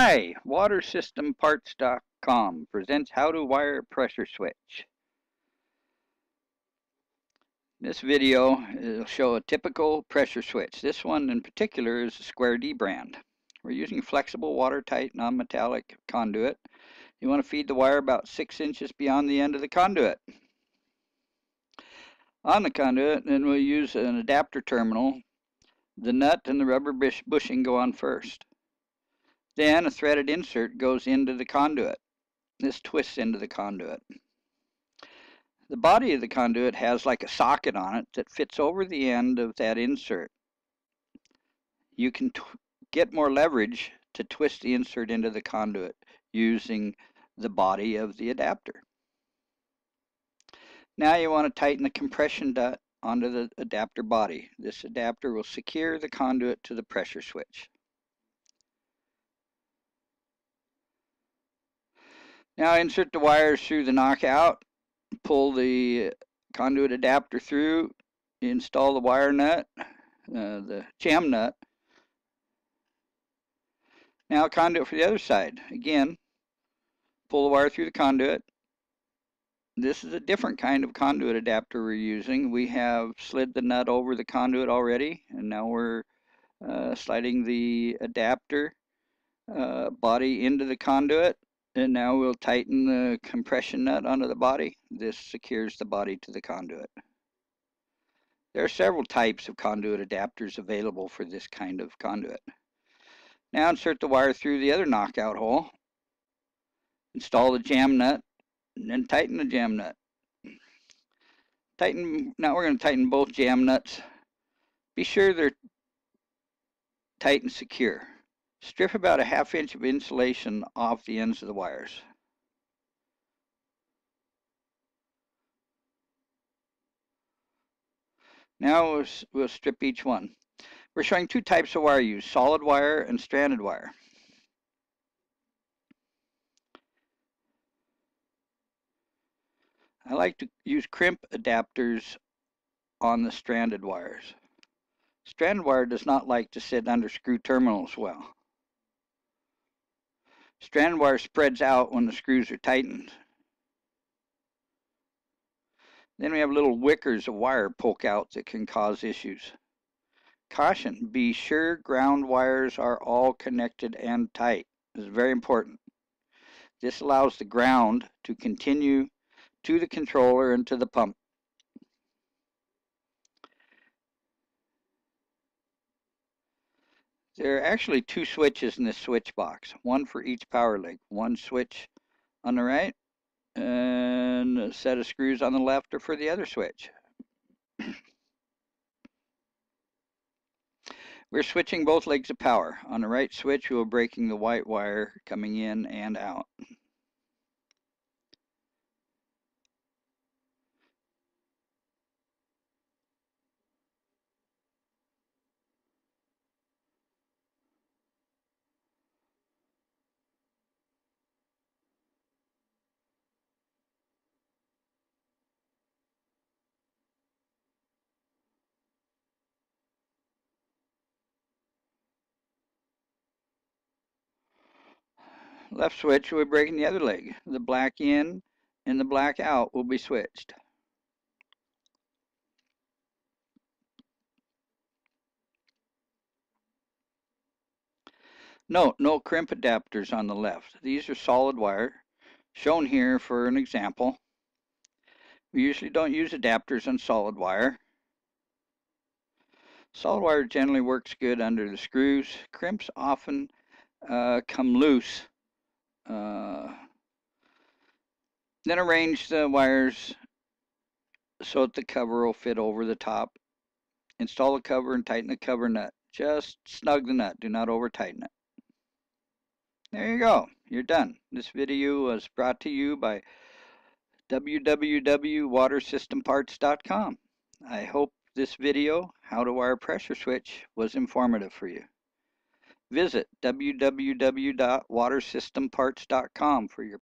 Hi, WaterSystemParts.com presents how to wire a pressure switch. This video will show a typical pressure switch. This one in particular is a Square D brand. We're using flexible watertight non-metallic conduit. You want to feed the wire about 6 inches beyond the end of the conduit. On the conduit, then we'll use an adapter terminal. The nut and the rubber bushing go on first. Then a threaded insert goes into the conduit. This twists into the conduit. The body of the conduit has like a socket on it that fits over the end of that insert. You can get more leverage to twist the insert into the conduit using the body of the adapter. Now you want to tighten the compression nut onto the adapter body. This adapter will secure the conduit to the pressure switch. Now insert the wires through the knockout, pull the conduit adapter through, install the wire nut, uh, the jam nut. Now conduit for the other side. Again, pull the wire through the conduit. This is a different kind of conduit adapter we're using. We have slid the nut over the conduit already, and now we're uh, sliding the adapter uh, body into the conduit and now we'll tighten the compression nut onto the body. This secures the body to the conduit. There are several types of conduit adapters available for this kind of conduit. Now insert the wire through the other knockout hole. Install the jam nut and then tighten the jam nut. Tighten, now we're going to tighten both jam nuts. Be sure they're tight and secure. Strip about a half inch of insulation off the ends of the wires. Now we'll, strip each one. We're showing two types of wire use, solid wire and stranded wire. I like to use crimp adapters on the stranded wires. Stranded wire does not like to sit under screw terminals well. Strand wire spreads out when the screws are tightened. Then we have little wickers of wire poke out that can cause issues. Caution, be sure ground wires are all connected and tight. This is very important. This allows the ground to continue to the controller and to the pump. There are actually two switches in this switch box, one for each power leg. One switch on the right and a set of screws on the left are for the other switch. We're switching both legs of power. On the right switch, we're breaking the white wire coming in and out. Left switch, will be breaking the other leg. The black in and the black out will be switched. Note, no crimp adapters on the left. These are solid wire, shown here for an example. We usually don't use adapters on solid wire. Solid wire generally works good under the screws. Crimps often uh, come loose uh, then arrange the wires so that the cover will fit over the top. Install the cover and tighten the cover nut. Just snug the nut. Do not over tighten it. There you go. You're done. This video was brought to you by www.watersystemparts.com. I hope this video, How to Wire Pressure Switch, was informative for you. Visit www.watersystemparts.com for your